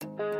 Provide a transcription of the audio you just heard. Bye.